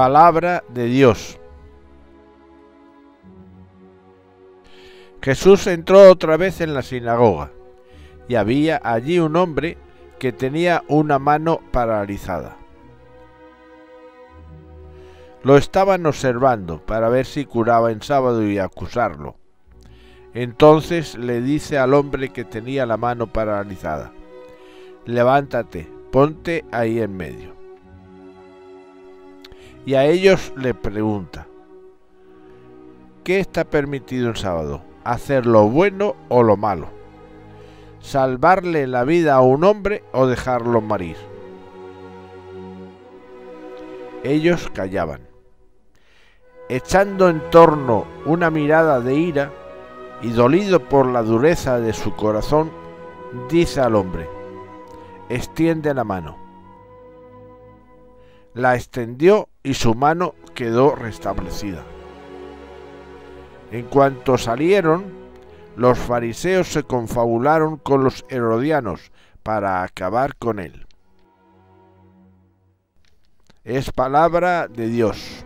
Palabra de Dios. Jesús entró otra vez en la sinagoga y había allí un hombre que tenía una mano paralizada. Lo estaban observando para ver si curaba en sábado y acusarlo. Entonces le dice al hombre que tenía la mano paralizada, levántate, ponte ahí en medio. Y a ellos le pregunta, ¿qué está permitido en sábado? ¿Hacer lo bueno o lo malo? ¿Salvarle la vida a un hombre o dejarlo morir? Ellos callaban. Echando en torno una mirada de ira, y dolido por la dureza de su corazón, dice al hombre, extiende la mano. La extendió y su mano quedó restablecida. En cuanto salieron, los fariseos se confabularon con los herodianos para acabar con él. Es palabra de Dios.